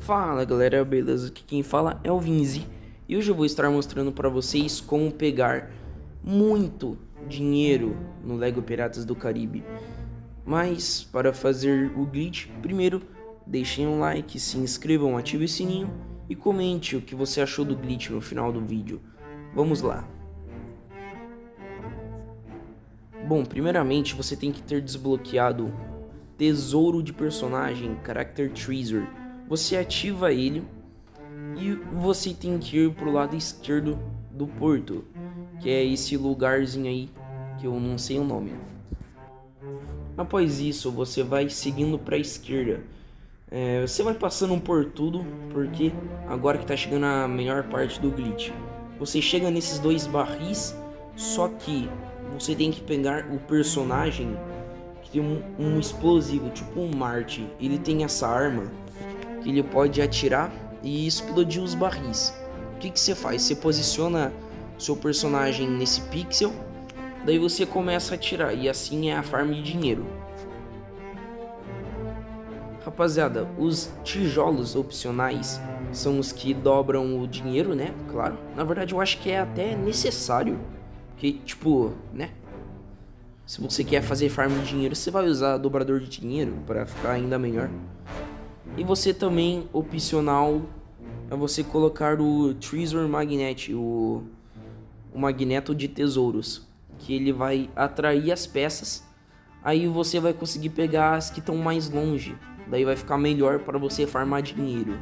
Fala galera, beleza? Aqui quem fala é o Vinzi e hoje eu vou estar mostrando para vocês como pegar muito dinheiro no Lego Piratas do Caribe. Mas para fazer o glitch, primeiro deixem um like, se inscrevam, ative o sininho e comente o que você achou do glitch no final do vídeo. Vamos lá. Bom, primeiramente você tem que ter desbloqueado Tesouro de Personagem Character Treasure você ativa ele e você tem que ir pro lado esquerdo do porto, que é esse lugarzinho aí que eu não sei o nome. Após isso, você vai seguindo para a esquerda. É, você vai passando por tudo, porque agora que tá chegando a melhor parte do glitch. Você chega nesses dois barris, só que você tem que pegar o personagem que tem um, um explosivo, tipo um Marte. Ele tem essa arma que ele pode atirar e explodir os barris. O que, que você faz? Você posiciona seu personagem nesse pixel, daí você começa a atirar e assim é a farm de dinheiro. Rapaziada, os tijolos opcionais são os que dobram o dinheiro, né? Claro. Na verdade, eu acho que é até necessário. Que, tipo, né? Se você quer fazer farm de dinheiro, você vai usar dobrador de dinheiro para ficar ainda melhor. E você também, opcional, é você colocar o Treasure Magnet, o, o magneto de tesouros, que ele vai atrair as peças. Aí você vai conseguir pegar as que estão mais longe. Daí vai ficar melhor para você farmar dinheiro.